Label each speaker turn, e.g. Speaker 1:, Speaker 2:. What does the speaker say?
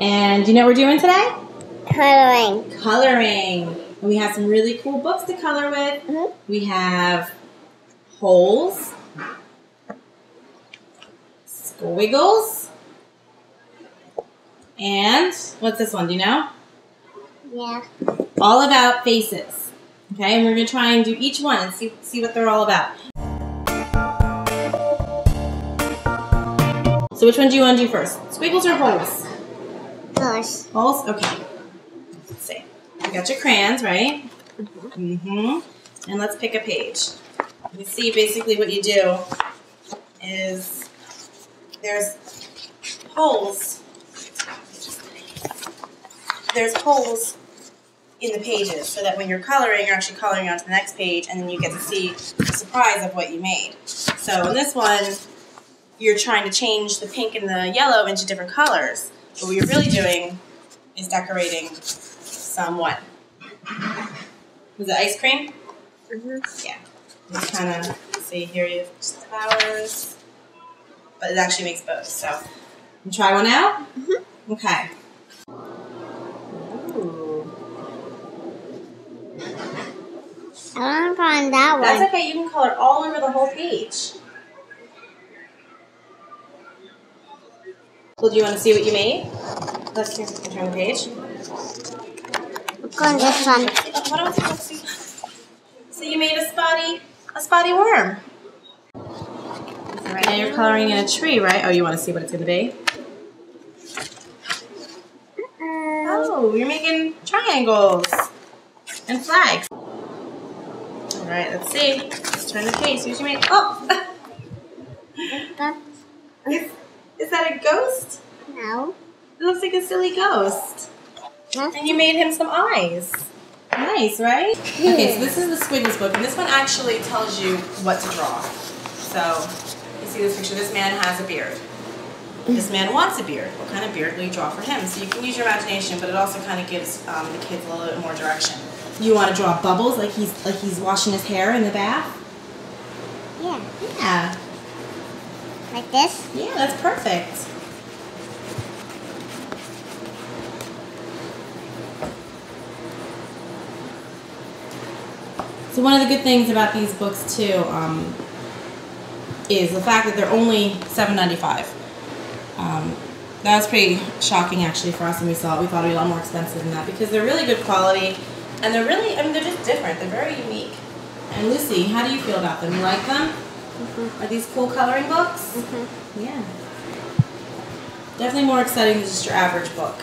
Speaker 1: And do you know what we're doing today?
Speaker 2: Coloring.
Speaker 1: Coloring. And we have some really cool books to color with.
Speaker 2: Mhm.
Speaker 1: We have holes, squiggles, and what's this one? Do you know?
Speaker 2: Yeah.
Speaker 1: All about faces. Okay, and we're gonna try and do each one and see see what they're all about. So which one do you want to do first? Squiggles or holes? Holes? Okay. Let's see. You got your crayons, right? Mm-hmm. And let's pick a page. You see basically what you do is there's holes. There's holes in the pages so that when you're coloring, you're actually coloring onto the next page and then you get to see the surprise of what you made. So in this one, you're trying to change the pink and the yellow into different colors. But what we are really doing is decorating some what? Was it ice cream?
Speaker 2: Mhm.
Speaker 1: Yeah. Just kind of see here you have just flowers, but it actually makes both. So, you try one out.
Speaker 2: Mhm.
Speaker 1: Okay. Ooh.
Speaker 2: I want to find that one.
Speaker 1: That's okay. You can color all over the whole page. Well, do you want to see what you made? Let's see. Turn the page.
Speaker 2: Look on this one.
Speaker 1: What else? Let's see. So you made a spotty, a spotty worm. Right now you're coloring in a tree, right? Oh, you want to see what it's going to be? Oh, you're making triangles and flags. All right, let's see. Let's turn the page. See what you made. Oh,
Speaker 2: That-
Speaker 1: is, that a ghost?
Speaker 2: No.
Speaker 1: It looks like a silly ghost.
Speaker 2: Huh?
Speaker 1: And you made him some eyes. Nice, right? Okay, so this is the Squiggles book, and this one actually tells you what to draw. So, you see this picture, this man has a beard. This man wants a beard. What kind of beard will you draw for him? So you can use your imagination, but it also kind of gives um, the kids a little bit more direction. You want to draw bubbles like he's like he's washing his hair in the bath?
Speaker 2: Yeah.
Speaker 1: Yeah.
Speaker 2: Like this?
Speaker 1: Yeah, that's perfect. So one of the good things about these books too um, is the fact that they're only seven ninety five. Um, that was pretty shocking actually for us when we saw it. We thought it'd be a lot more expensive than that because they're really good quality and they're really I mean they're just different. They're very unique. And Lucy, how do you feel about them? You like them? Are these cool coloring books?
Speaker 2: Mm-hmm.
Speaker 1: Yeah. Definitely more exciting than just your average book.